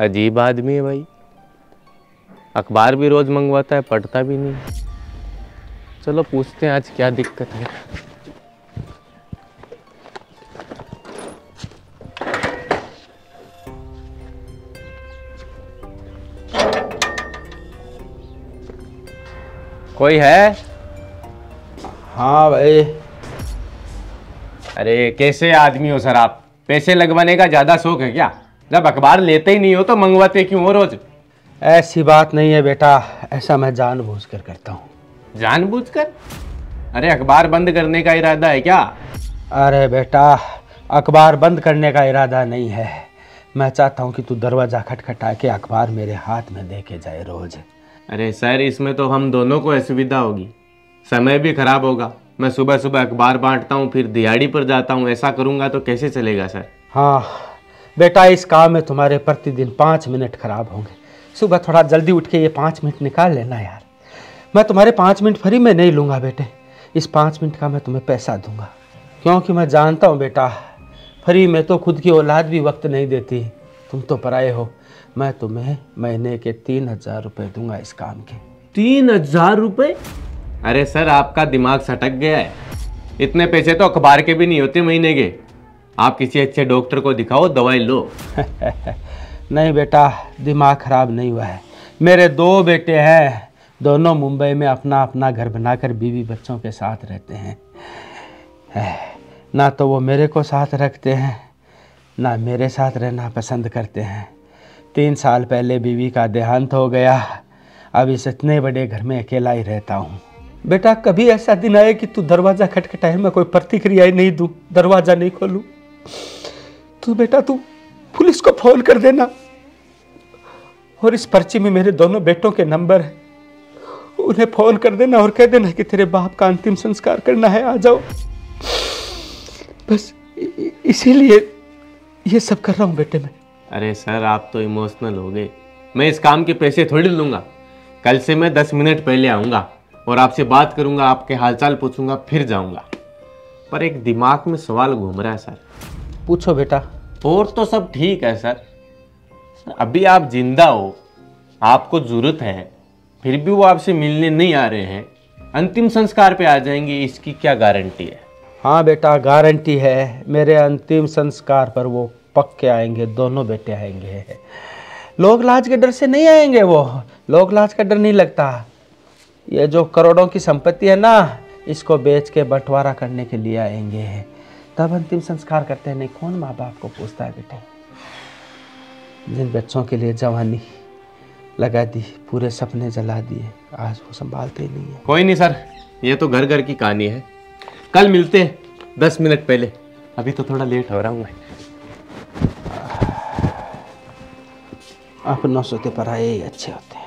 अजीब आदमी है भाई। अखबार भी रोज मंगवाता है पढ़ता भी नहीं। चलो पूछते हैं आज क्या दिक्कत है। कोई है? हाँ भाई। अरे कैसे आदमी हो सर आप? पैसे लगवाने का ज़्यादा शौक है क्या? जब अखबार लेते ही नहीं हो तो मंगवाते क्यों हो रोज? ऐसी बात नहीं है बेटा ऐसा मैं जानबूझ कर करता हूँ। जानबूझकर? अरे अखबार बंद करने का इरादा है क्या? अरे बेटा अखबार बंद करने का इरादा नहीं है। मैं चाहता हूँ कि तू दरवाज़ा खटखटा के अखबार मेरे हाथ में दे के जाए रोज। अरे सर इसमें तो हम दोनों को असुविधा होगी। समय भी खराब होगा। मैं सुबह सुबह अखबार बांटता हूँ फिर दिहाड़ी पर जाता हूँ। ऐसा करूँगा तो कैसे चलेगा सर? हाँ बेटा इस काम में तुम्हारे प्रतिदिन पाँच मिनट खराब होंगे। सुबह थोड़ा जल्दी उठ के ये पाँच मिनट निकाल लेना यार। मैं तुम्हारे पाँच मिनट फ्री में नहीं लूँगा बेटे। इस पाँच मिनट का मैं तुम्हें पैसा दूँगा। क्योंकि मैं जानता हूँ बेटा फ्री में तो खुद की औलाद भी वक्त नहीं देती। तुम तो पराए हो। मैं तुम्हें महीने के तीन हज़ार रुपये दूँगा इस काम के। तीन हज़ार रुपये अरे सर आपका दिमाग सटक गया है। इतने पैसे तो अखबार के भी नहीं होते महीने के। आप किसी अच्छे डॉक्टर को दिखाओ, दवाई लो। नहीं बेटा, दिमाग खराब नहीं हुआ है। मेरे दो बेटे हैं, दोनों मुंबई में अपना अपना घर बनाकर बीवी बच्चों के साथ रहते हैं। ना तो वो मेरे को साथ रखते हैं, ना मेरे साथ रहना पसंद करते हैं। तीन साल पहले बीवी का देहांत हो गया। अब इस इतने बड़े घर में अकेला ही रहता हूँ। बेटा, कभी ऐसा दिन आए कि तू दरवाज़ा खटखटाए मैं कोई प्रतिक्रिया ही नहीं दूँ, दरवाज़ा नहीं खोलूँ? तू बेटा, तू पुलिस को फ़ोन कर देना। और इस पर्ची में मेरे दोनों बेटों के नंबर है। उन्हें फ़ोन कर देना और कह देना कि तेरे बाप का अंतिम संस्कार करना है, आ जाओ। बस इसीलिए ये सब कर रहा हूँ बेटे मैं। अरे सर, आप तो इमोशनल हो गए। मैं इस काम के पैसे थोड़ी लूँगा। कल से मैं दस मिनट पहले आऊँगा और आपसे बात करूँगा, आपके हालचाल पूछूँगा, फिर जाऊँगा। पर एक दिमाग में सवाल घूम रहा है, सर। पूछो बेटा। और तो सब ठीक है सर। अभी आप ज़िंदा हो आपको ज़रूरत है फिर भी वो आपसे मिलने नहीं आ रहे हैं। अंतिम संस्कार पे आ जाएँगे इसकी क्या गारंटी है? हाँ बेटा गारंटी है। मेरे अंतिम संस्कार पर वो पक्के आएँगे दोनों बेटे आएँगे। लोग लाज के डर से नहीं आएँगे वो। लोग लाज का डर नहीं लगता। ये जो करोड़ों की संपत्ति है ना इसको बेच के बंटवारा करने के लिए आएँगे। तब अंतिम संस्कार करते हैं। नहीं कौन माँ बाप को पूछता है बेटे? जिन बच्चों के लिए जवानी लगा दी पूरे सपने जला दिए आज वो संभालते ही नहीं है। कोई नहीं सर ये तो घर घर की कहानी है। कल मिलते हैं दस मिनट पहले। अभी तो थोड़ा लेट हो रहा हूँ मैं। अपनों से तो पराये ही अच्छे होते।